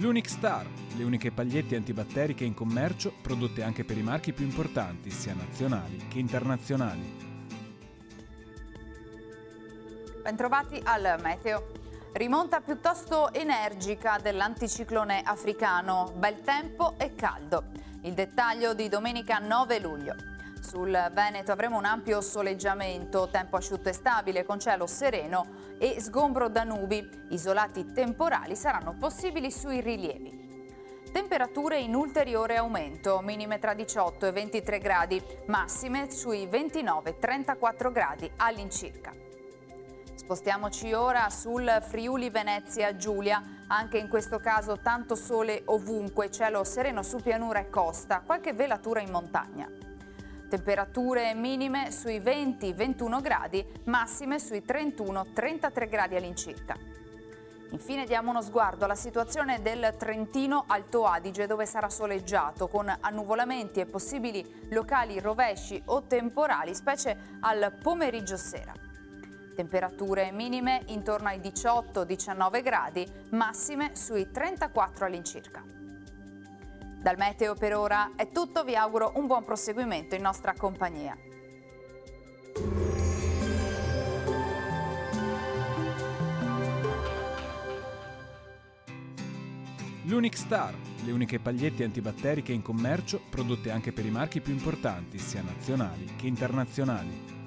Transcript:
L'Unic Star, le uniche pagliette antibatteriche in commercio prodotte anche per i marchi più importanti, sia nazionali che internazionali. Bentrovati al meteo. Rimonta piuttosto energica dell'anticiclone africano, bel tempo e caldo. Il dettaglio di domenica 9 luglio. Sul Veneto avremo un ampio soleggiamento, tempo asciutto e stabile con cielo sereno e sgombro da nubi. Isolati temporali saranno possibili sui rilievi. Temperature in ulteriore aumento, minime tra 18 e 23 gradi, massime sui 29-34 gradi all'incirca. Spostiamoci ora sul Friuli Venezia Giulia, anche in questo caso tanto sole ovunque, cielo sereno su pianura e costa, qualche velatura in montagna. Temperature minime sui 20-21 gradi, massime sui 31-33 gradi all'incirca. Infine diamo uno sguardo alla situazione del Trentino Alto Adige dove sarà soleggiato con annuvolamenti e possibili locali rovesci o temporali, specie al pomeriggio sera. Temperature minime intorno ai 18-19 gradi, massime sui 34 all'incirca. Dal meteo per ora è tutto, vi auguro un buon proseguimento in nostra compagnia. L'Unic Star, le uniche pagliette antibatteriche in commercio prodotte anche per i marchi più importanti, sia nazionali che internazionali.